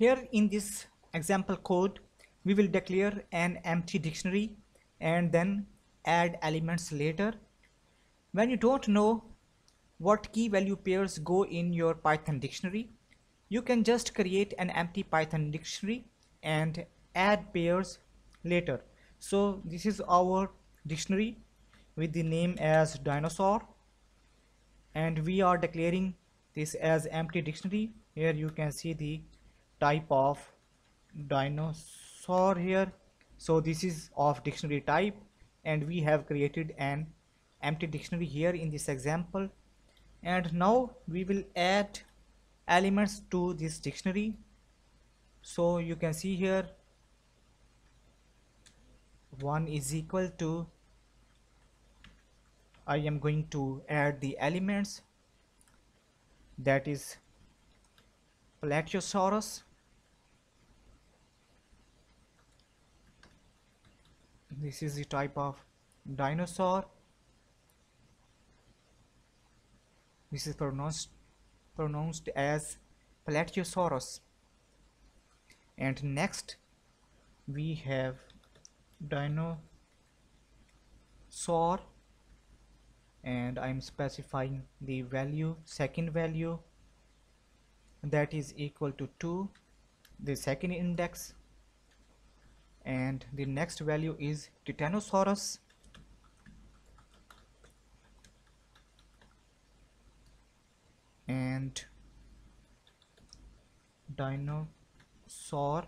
here in this example code we will declare an empty dictionary and then add elements later. When you don't know what key value pairs go in your python dictionary you can just create an empty python dictionary and add pairs later. So this is our dictionary with the name as dinosaur. And we are declaring this as empty dictionary. Here you can see the type of dinosaur here. So this is of dictionary type and we have created an empty dictionary here in this example. And now we will add elements to this dictionary. So you can see here 1 is equal to I am going to add the elements that is Plateosaurus this is the type of dinosaur. This is pronounced pronounced as Plateosaurus and next we have dinosaur. And I'm specifying the value second value. That is equal to 2 the second index and the next value is Titanosaurus. And dinosaur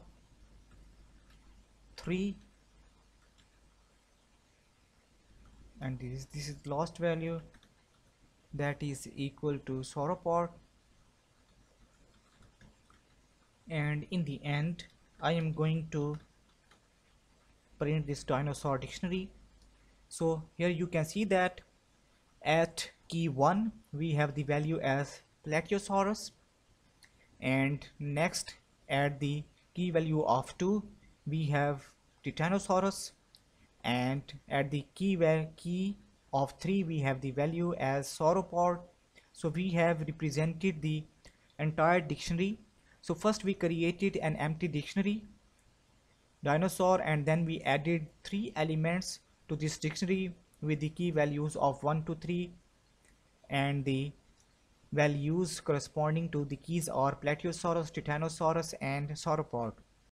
3 and this this is lost value. That is equal to sauropod. And in the end I am going to print this dinosaur dictionary. So here you can see that at key 1 we have the value as Plateosaurus and next at the key value of 2 we have Titanosaurus. And at the key key of 3 we have the value as sauropod. So we have represented the entire dictionary. So first we created an empty dictionary dinosaur and then we added three elements to this dictionary with the key values of 1 to 3 and the values corresponding to the keys are Plateosaurus, Titanosaurus and Sauropod.